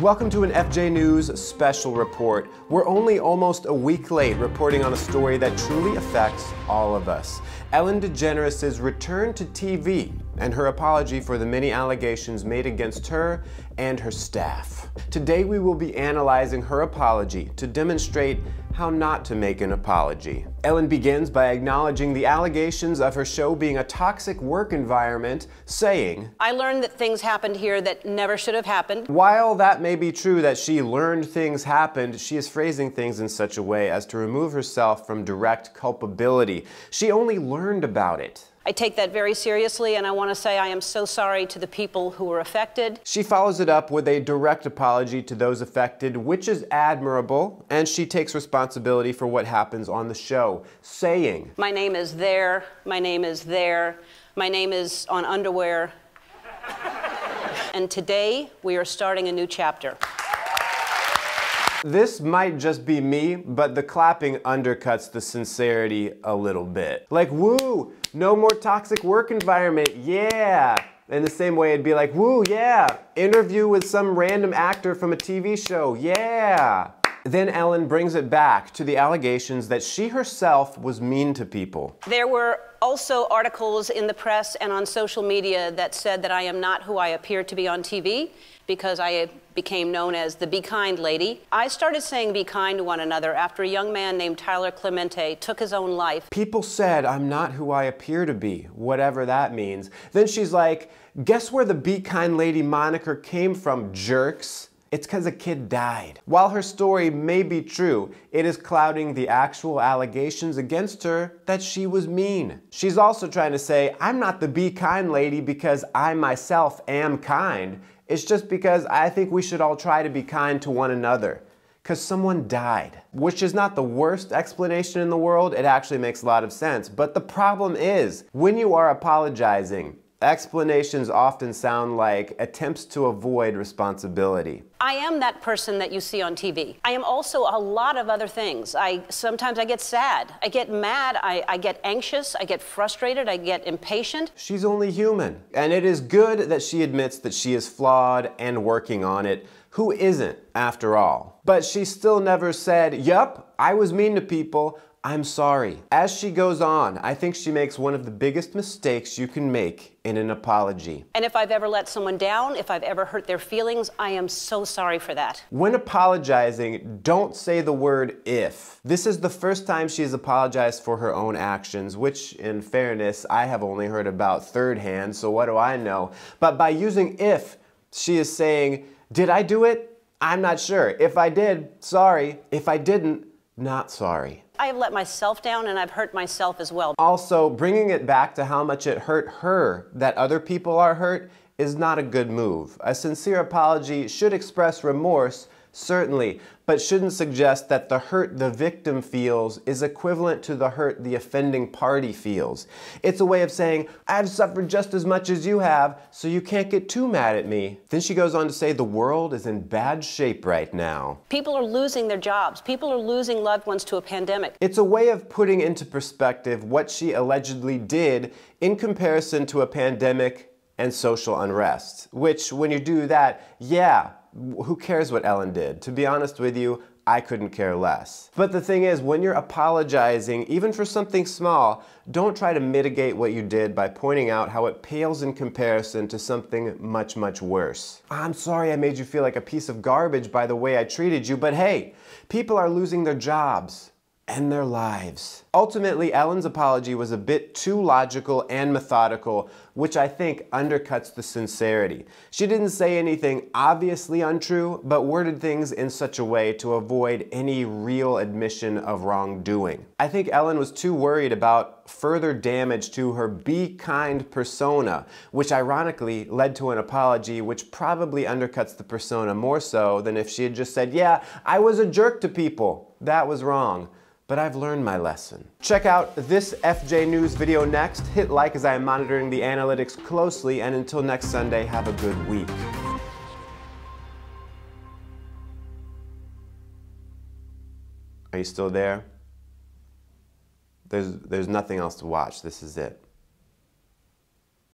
Welcome to an FJ News special report. We're only almost a week late reporting on a story that truly affects all of us. Ellen DeGeneres' return to TV and her apology for the many allegations made against her and her staff. Today we will be analyzing her apology to demonstrate how not to make an apology. Ellen begins by acknowledging the allegations of her show being a toxic work environment, saying, I learned that things happened here that never should have happened. While that may be true that she learned things happened, she is phrasing things in such a way as to remove herself from direct culpability. She only learned about it. I take that very seriously, and I want to say I am so sorry to the people who were affected. She follows it up with a direct apology to those affected, which is admirable, and she takes responsibility for what happens on the show, saying, My name is there, my name is there, my name is on underwear. and today we are starting a new chapter. This might just be me, but the clapping undercuts the sincerity a little bit. Like, woo, no more toxic work environment, yeah. In the same way, it'd be like, woo, yeah, interview with some random actor from a TV show, yeah. Then Ellen brings it back to the allegations that she herself was mean to people. There were also articles in the press and on social media that said that I am not who I appear to be on TV because I became known as the Be Kind lady. I started saying be kind to one another after a young man named Tyler Clementi took his own life. People said, I'm not who I appear to be, whatever that means. Then she's like, guess where the Be Kind lady moniker came from, jerks? It's because a kid died. While her story may be true, it is clouding the actual allegations against her that she was mean. She's also trying to say, I'm not the be kind lady because I myself am kind. It's just because I think we should all try to be kind to one another. Because someone died, which is not the worst explanation in the world. It actually makes a lot of sense. But the problem is, when you are apologizing, Explanations often sound like attempts to avoid responsibility. I am that person that you see on TV. I am also a lot of other things. I sometimes I get sad, I get mad, I, I get anxious, I get frustrated, I get impatient. She's only human. And it is good that she admits that she is flawed and working on it. Who isn't, after all? But she still never said, Yup, I was mean to people. I'm sorry. As she goes on, I think she makes one of the biggest mistakes you can make in an apology. And if I've ever let someone down, if I've ever hurt their feelings, I am so sorry for that. When apologizing, don't say the word if. This is the first time she has apologized for her own actions, which, in fairness, I have only heard about third hand, so what do I know? But by using if, she is saying, Did I do it? I'm not sure. If I did, sorry. If I didn't, not sorry. I have let myself down and I've hurt myself as well. Also, bringing it back to how much it hurt her that other people are hurt is not a good move. A sincere apology should express remorse certainly, but shouldn't suggest that the hurt the victim feels is equivalent to the hurt the offending party feels. It's a way of saying, I've suffered just as much as you have, so you can't get too mad at me. Then she goes on to say the world is in bad shape right now. People are losing their jobs. People are losing loved ones to a pandemic. It's a way of putting into perspective what she allegedly did in comparison to a pandemic and social unrest. Which, when you do that, yeah, who cares what Ellen did? To be honest with you, I couldn't care less. But the thing is, when you're apologizing, even for something small, don't try to mitigate what you did by pointing out how it pales in comparison to something much, much worse. I'm sorry I made you feel like a piece of garbage by the way I treated you, but hey, people are losing their jobs and their lives. Ultimately, Ellen's apology was a bit too logical and methodical, which I think undercuts the sincerity. She didn't say anything obviously untrue, but worded things in such a way to avoid any real admission of wrongdoing. I think Ellen was too worried about further damage to her be kind persona, which ironically led to an apology which probably undercuts the persona more so than if she had just said, yeah, I was a jerk to people. That was wrong but I've learned my lesson. Check out this FJ News video next. Hit like as I am monitoring the analytics closely, and until next Sunday, have a good week. Are you still there? There's, there's nothing else to watch. This is it.